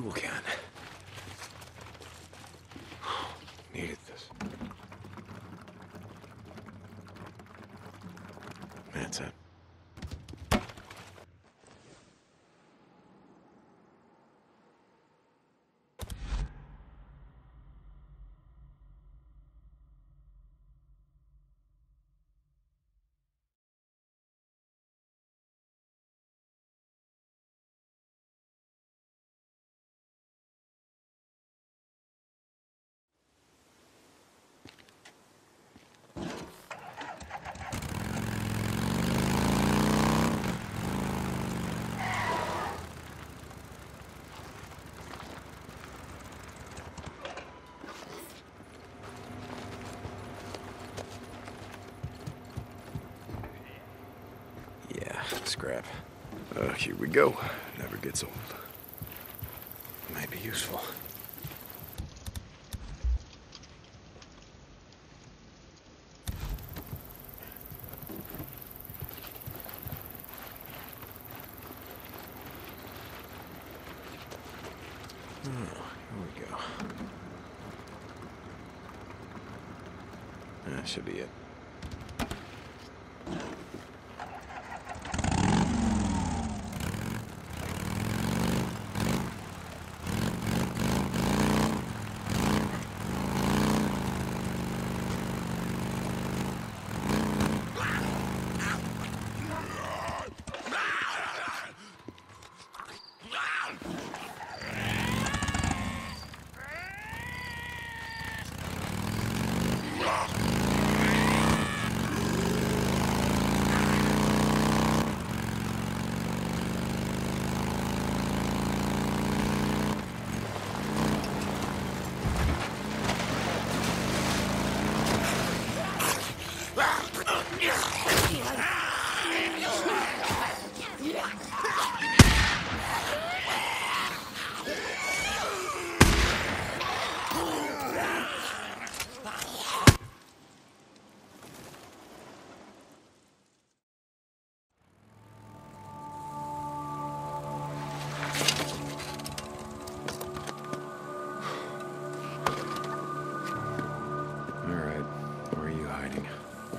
fuel can. Needed this. That's it. Yeah, scrap. Uh, here we go. Never gets old. Might be useful. Oh, here we go. That should be it.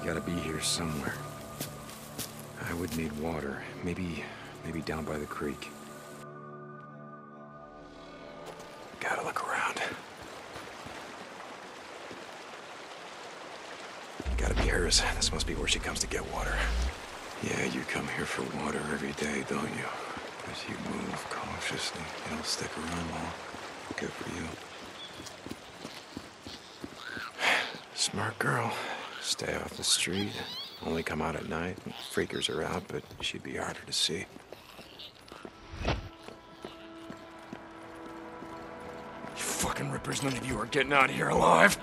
Gotta be here somewhere. I would need water. Maybe, maybe down by the creek. Gotta look around. Gotta be hers. This must be where she comes to get water. Yeah, you come here for water every day, don't you? But you move cautiously. You don't stick around long. Good for you. Smart girl. Stay off the street. Only come out at night. Freakers are out, but she'd be harder to see. You fucking rippers, none of you are getting out of here alive.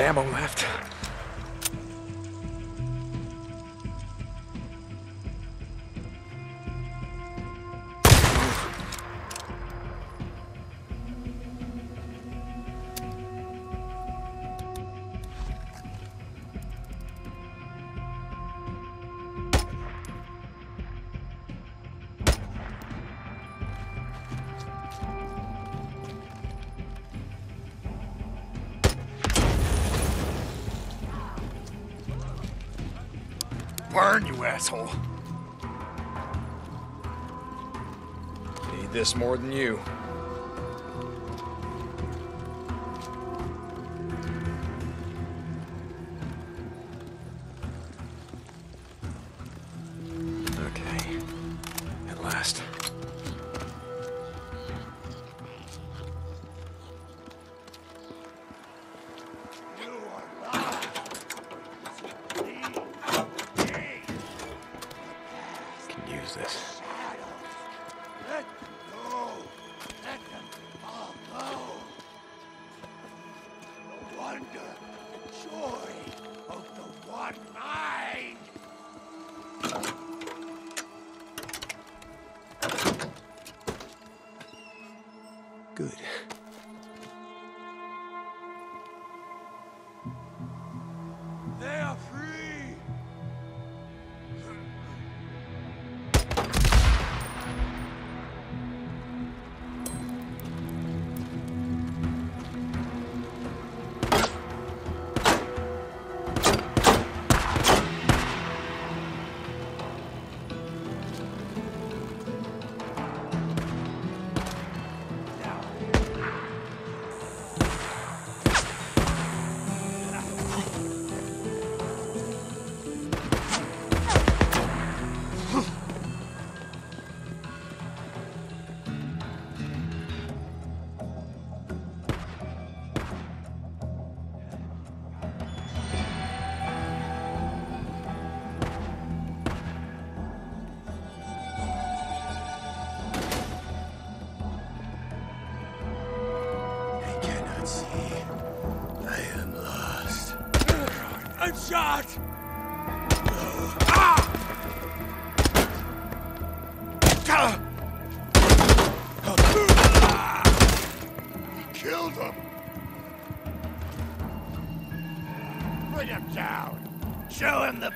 ammo left. burn, you asshole. Need this more than you. はい。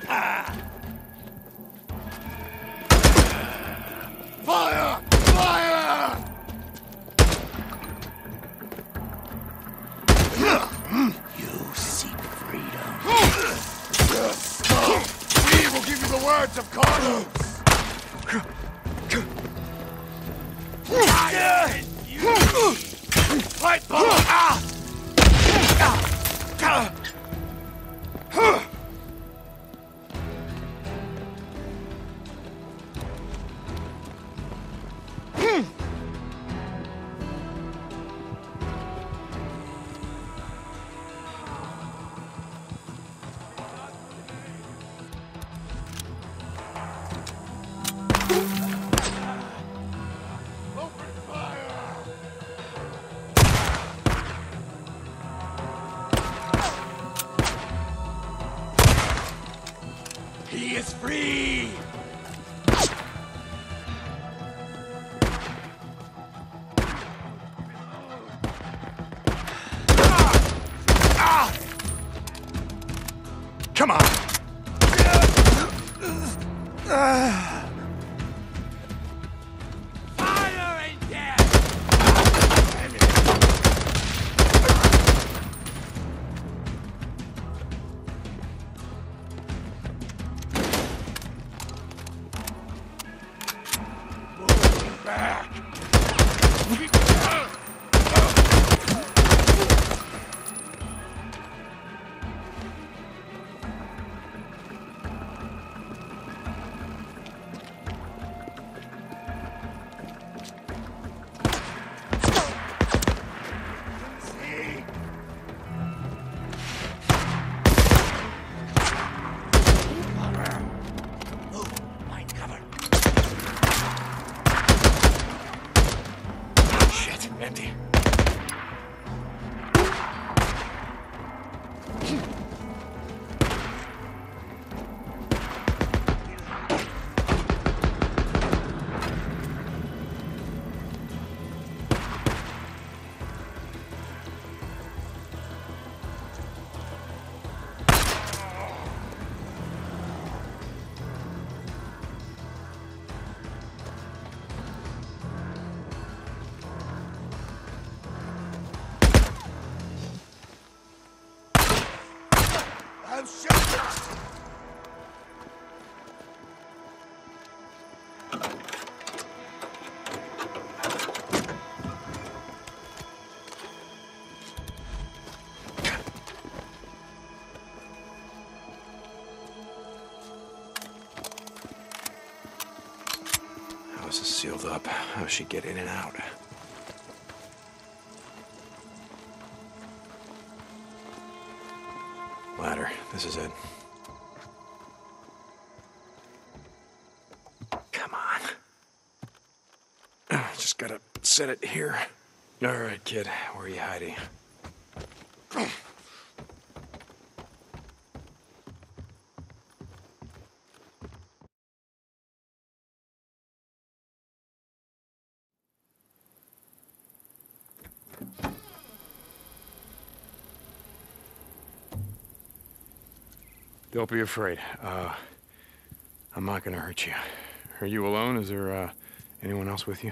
Fire! Fire! You seek freedom. We will give you the words of Carlos. Fight, He is free! Come on! I'm! House is sealed up. How How's she get in and out? Ladder. This is it. Come on. Just gotta set it here. All right, kid. Where are you hiding? Don't be afraid. Uh, I'm not gonna hurt you. Are you alone? Is there uh, anyone else with you?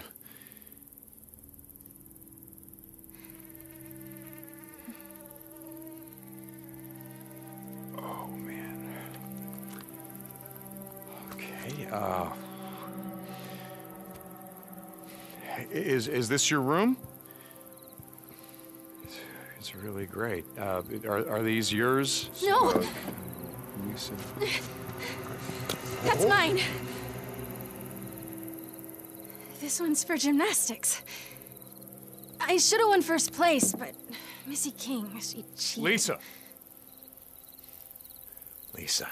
Oh man. Okay. Uh, is is this your room? It's, it's really great. Uh, are are these yours? No. Lisa? That's mine. This one's for gymnastics. I should have won first place, but Missy King, she cheated. Lisa. Lisa,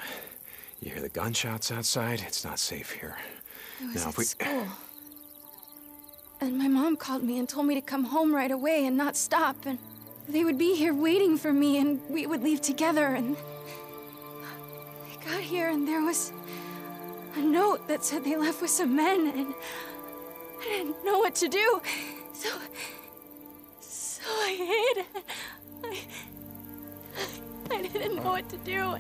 you hear the gunshots outside? It's not safe here. I was Now, at if we- school. And my mom called me and told me to come home right away and not stop, and they would be here waiting for me, and we would leave together, and I got here, and there was a note that said they left with some men, and I didn't know what to do, so so I hid. I, I didn't know what to do.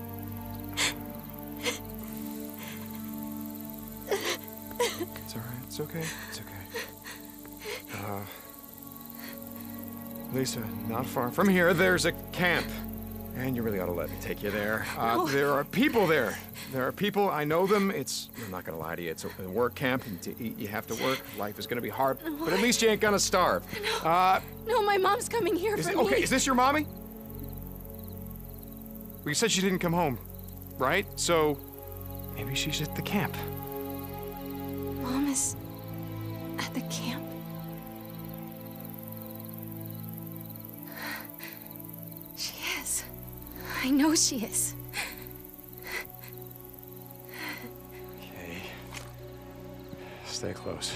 It's all right. It's okay. It's okay. Uh, Lisa, not far from here, there's a camp. And you really ought to let me take you there. Uh, No. There are people there. There are people. I know them. It's. I'm not gonna lie to you. It's a, work camp. And to eat, you have to work. Life is gonna be hard, but at least you ain't gonna starve. Uh, No, my mom's coming here for it, me. okay, is this your mommy? Well, you said she didn't come home, right? So maybe she's at the camp. Mom is at the camp. I know she is. Okay. Stay close.